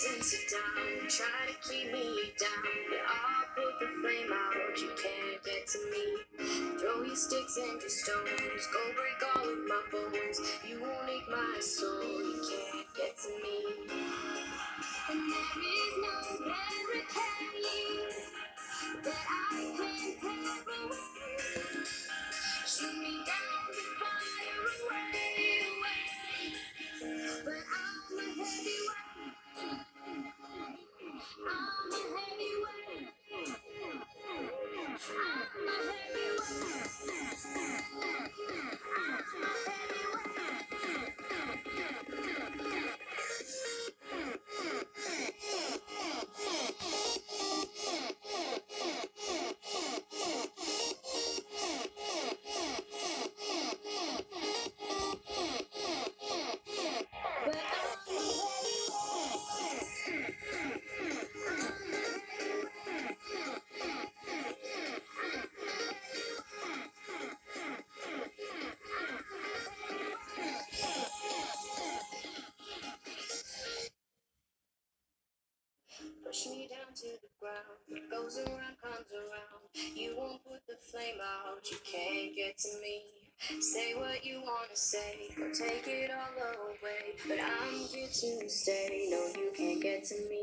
reason to down, try to keep me down. But I'll put the flame out, you can't get to me. Throw your sticks and your stones, go break all of my bones. You won't ache my soul, you can't get to me. And there is no barricade that I can tear away. Shoot me down say or take it all away, but I'm here to stay. No, you can't get to me.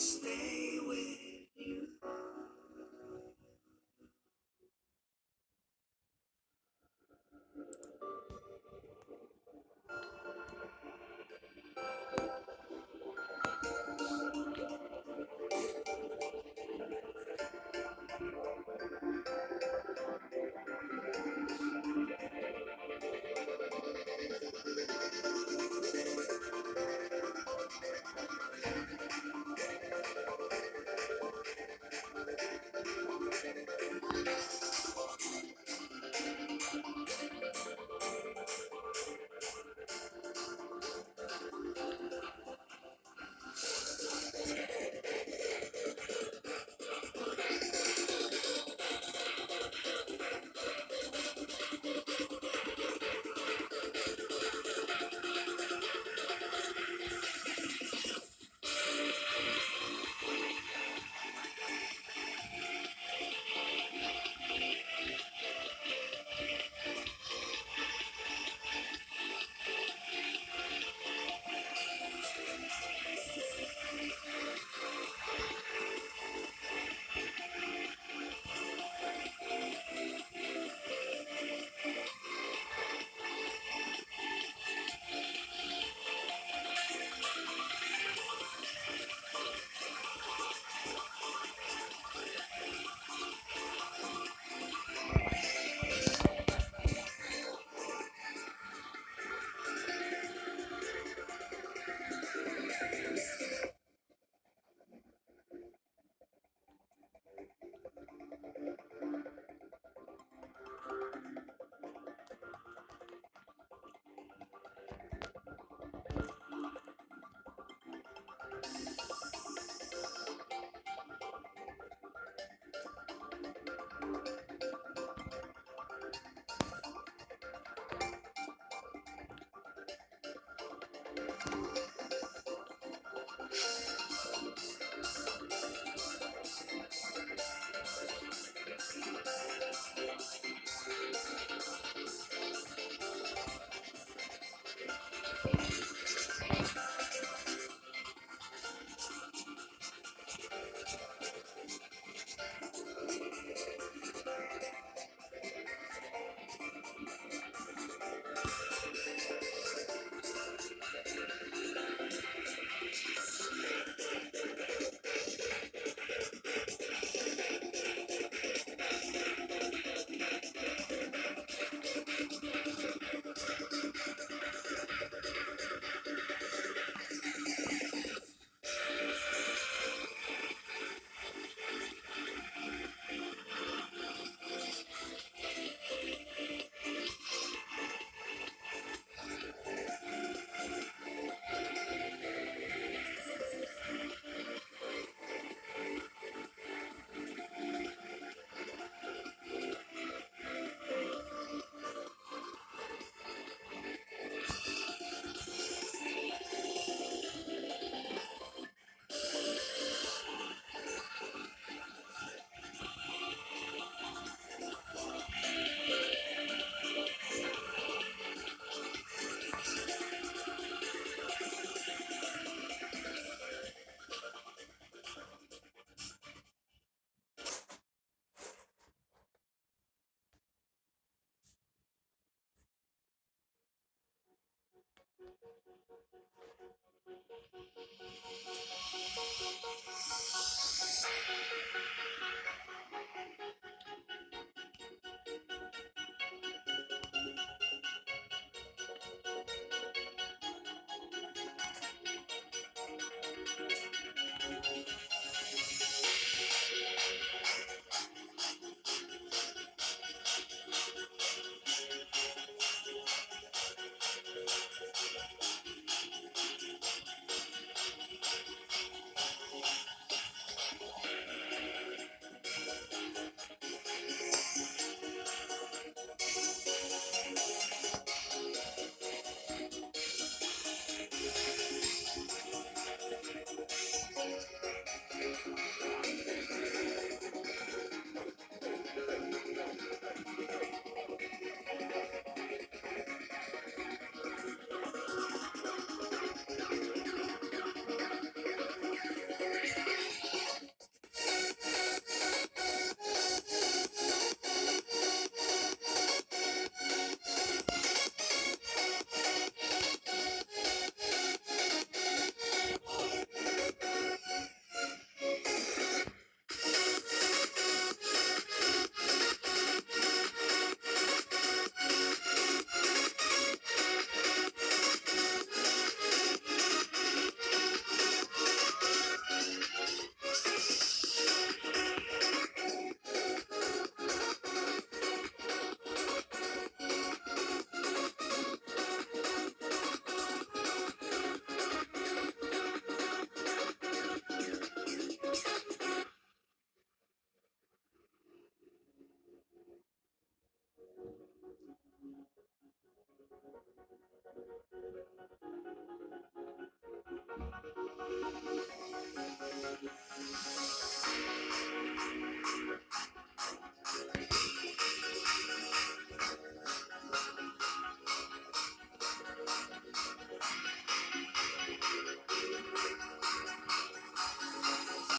Stay with